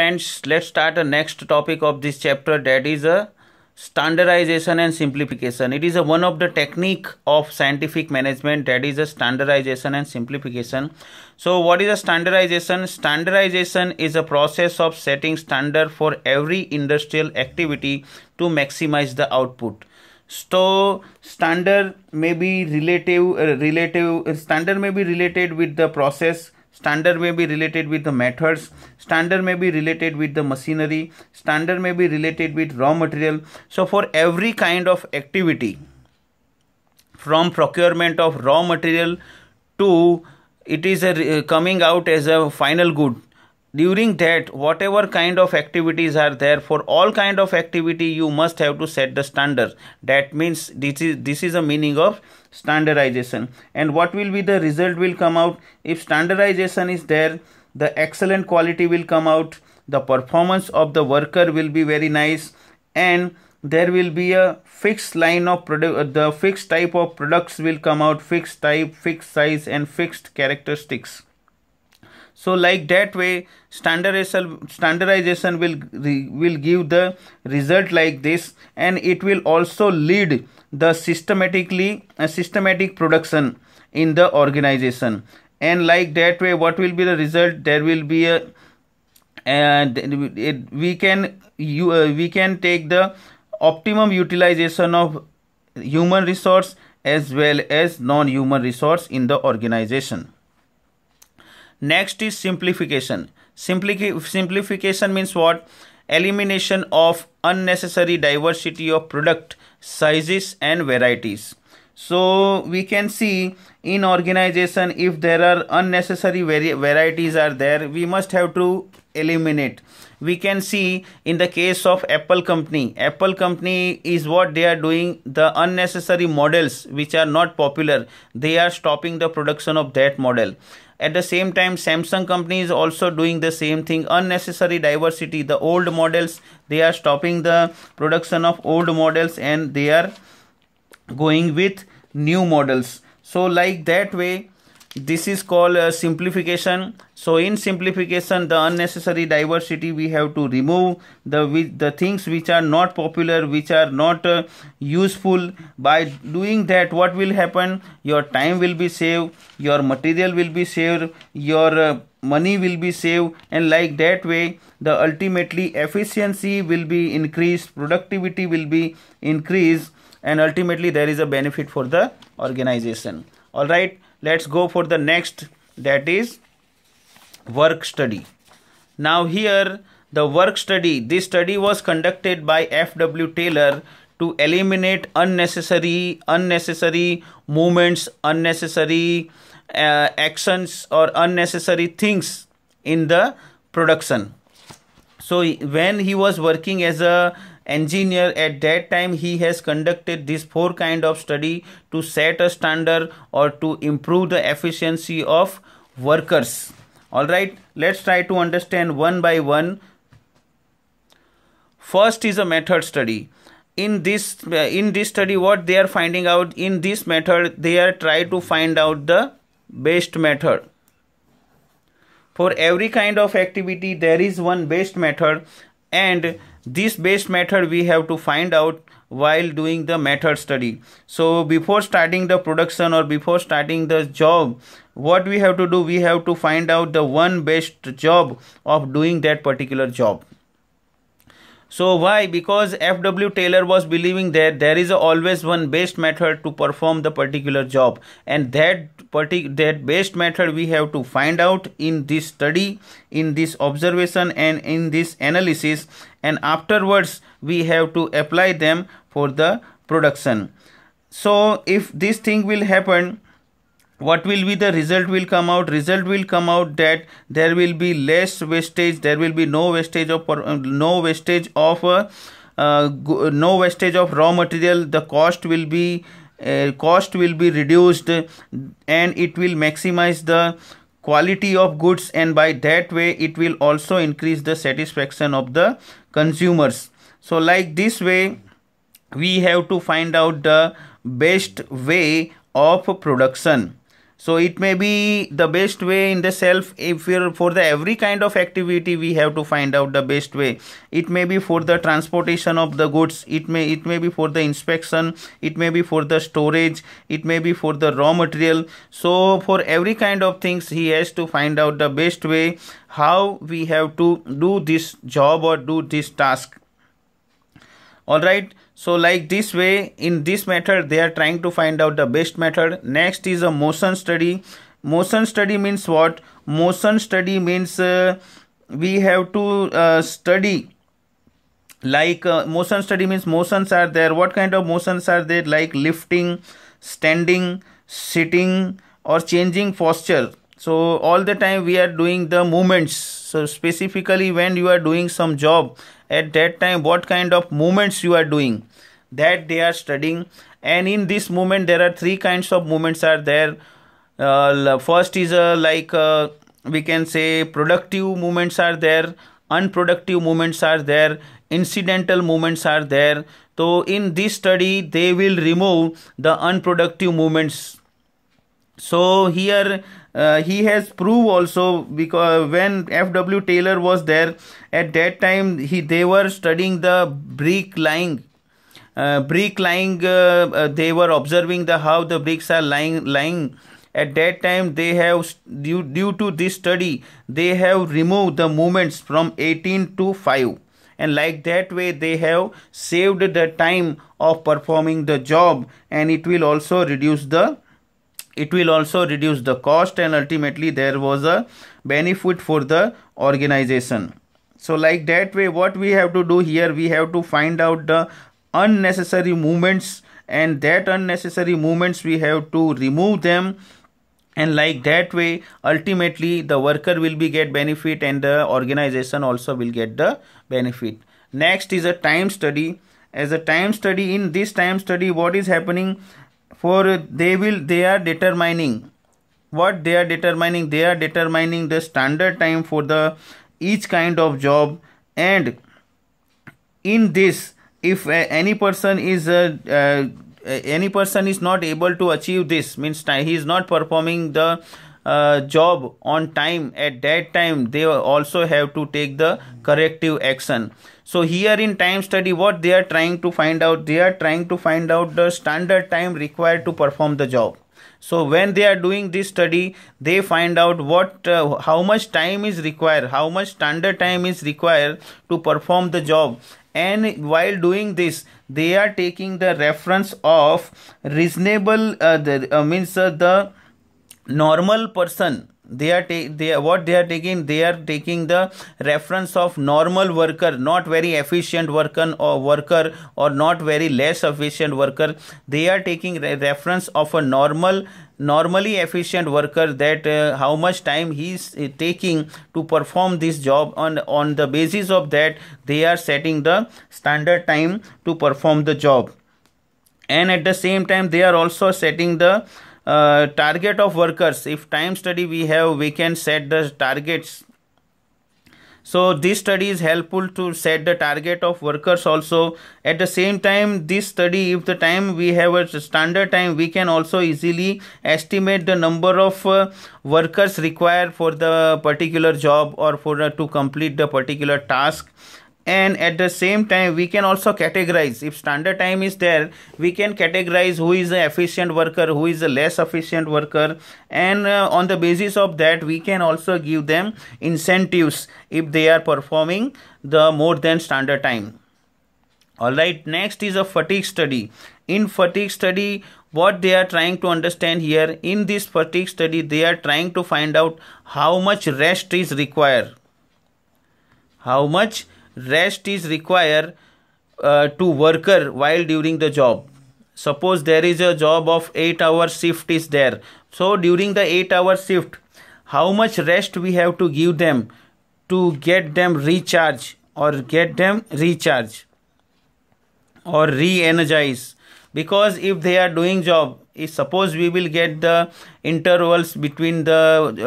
friends let's start the next topic of this chapter that is a standardization and simplification. It is a one of the technique of scientific management that is a standardization and simplification. So what is a standardization? Standardization is a process of setting standard for every industrial activity to maximize the output. So standard may be relative uh, relative standard may be related with the process standard may be related with the methods. Standard may be related with the machinery. Standard may be related with raw material. So for every kind of activity from procurement of raw material to it is a, uh, coming out as a final good during that whatever kind of activities are there for all kind of activity you must have to set the standard. That means this is this is a meaning of standardization. And what will be the result will come out? If standardization is there the excellent quality will come out the performance of the worker will be very nice and there will be a fixed line of product uh, the fixed type of products will come out fixed type fixed size and fixed characteristics so like that way standardization standardization will will give the result like this and it will also lead the systematically uh, systematic production in the organization. And like that way what will be the result? There will be a and it, we can you uh, we can take the optimum utilization of human resource as well as non human resource in the organization Next is simplification. Simpli- simplification means what? Elimination of unnecessary diversity of product sizes and varieties. So we can see in organization if there are unnecessary vari- varieties are there, we must have to eliminate. We can see in the case of apple company apple company is what they are doing the unnecessary models which are not popular they are stopping the production of that model. At the same time samsung company is also doing the same thing unnecessary diversity the old models they are stopping the production of old models and they are going with new models. So like that way this is called uh, simplification. So in simplification the unnecessary diversity we have to remove. The the things which are not popular which are not uh, useful. By doing that what will happen? Your time will be saved. Your material will be saved. Your uh, money will be saved. And like that way the ultimately efficiency will be increased. Productivity will be increased. And ultimately there is a benefit for the organization. All right let's go for the next that is work study. Now here the work study this study was conducted by fw taylor to eliminate unnecessary unnecessary movements unnecessary uh, actions or unnecessary things in the production. So when he was working as a engineer at that time he has conducted this four kind of study to set a standard or to improve the efficiency of workers. All right let's try to understand one by one. First is a method study. In this uh, in this study what they are finding out in this method they are try to find out the best method. For every kind of activity there is one best method and this base method we have to find out while doing the method study. So before starting the production or before starting the job what we have to do we have to find out the one best job of doing that particular job so why? Because F.W. Taylor was believing that there is always one best method to perform the particular job, and that partic- that best method we have to find out in this study, in this observation, and in this analysis, and afterwards we have to apply them for the production. So if this thing will happen what will be the result will come out. Result will come out that there will be less wastage. There will be no wastage of uh, no wastage of uh, uh, no wastage of raw material. The cost will be uh, cost will be reduced and it will maximize the quality of goods and by that way it will also increase the satisfaction of the consumers. So like this way we have to find out the best way of production so it may be the best way in the self if we're for the every kind of activity we have to find out the best way. It may be for the transportation of the goods. It may it may be for the inspection. It may be for the storage. It may be for the raw material. So for every kind of things he has to find out the best way how we have to do this job or do this task. All right so like this way in this method they are trying to find out the best method. Next is a motion study. Motion study means what? Motion study means uh, we have to uh, study. Like uh, motion study means motions are there. What kind of motions are there? Like lifting standing sitting or changing posture so all the time we are doing the movements. So specifically when you are doing some job at that time what kind of movements you are doing? That they are studying. And in this movement there are three kinds of movements are there. Uh, first is uh, like uh, we can say productive movements are there unproductive movements are there incidental movements are there. So in this study they will remove the unproductive movements. So here uh, he has proved also because when fw taylor was there at that time he they were studying the brick lying. Uh, brick lying uh, uh, they were observing the how the bricks are lying lying. At that time they have due, due to this study they have removed the movements from 18 to 5 and like that way they have saved the time of performing the job and it will also reduce the it will also reduce the cost and ultimately there was a benefit for the organization. So like that way what we have to do here we have to find out the unnecessary movements and that unnecessary movements we have to remove them. And like that way ultimately the worker will be get benefit and the organization also will get the benefit. Next is a time study. As a time study in this time study what is happening for they will they are determining what they are determining. They are determining the standard time for the each kind of job. And in this if uh, any person is uh, uh, any person is not able to achieve this means he is not performing the uh, job on time. At that time they also have to take the corrective action so here in time study what they are trying to find out they are trying to find out the standard time required to perform the job. So when they are doing this study they find out what uh, how much time is required how much standard time is required to perform the job. And while doing this they are taking the reference of reasonable uh, the, uh, means uh, the normal person they are they what they are taking they are taking the reference of normal worker not very efficient worker or worker or not very less efficient worker. They are taking re- reference of a normal normally efficient worker that uh, how much time he is uh, taking to perform this job on on the basis of that they are setting the standard time to perform the job. And at the same time they are also setting the uh, target of workers. If time study we have we can set the targets. So this study is helpful to set the target of workers also. At the same time this study if the time we have a standard time we can also easily estimate the number of uh, workers required for the particular job or for uh, to complete the particular task and at the same time we can also categorize. If standard time is there we can categorize who is the efficient worker who is the less efficient worker. And uh, on the basis of that we can also give them incentives if they are performing the more than standard time. All right next is a fatigue study. In fatigue study what they are trying to understand here in this fatigue study they are trying to find out how much rest is required. How much rest is required uh, to worker while during the job. Suppose there is a job of 8 hour shift is there. So during the 8 hour shift how much rest we have to give them to get them recharge or get them recharge or re-energize because if they are doing job if suppose we will get the intervals between the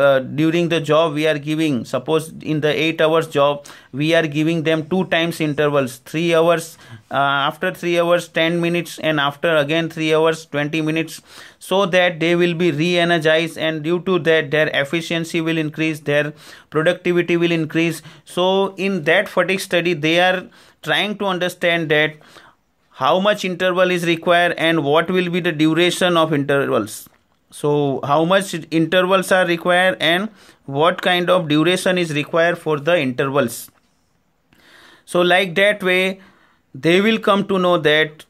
uh, during the job we are giving suppose in the 8 hours job we are giving them two times intervals 3 hours uh, after 3 hours 10 minutes and after again 3 hours 20 minutes. So that they will be re-energized and due to that their efficiency will increase their productivity will increase. So in that fatigue study they are trying to understand that how much interval is required and what will be the duration of intervals. So how much intervals are required and what kind of duration is required for the intervals. So like that way they will come to know that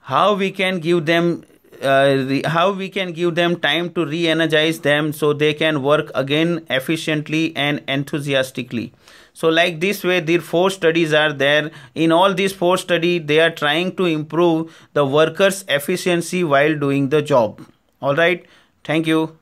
how we can give them uh, how we can give them time to re-energize them so they can work again efficiently and enthusiastically so like this way these four studies are there. In all these four study they are trying to improve the workers efficiency while doing the job. All right? Thank you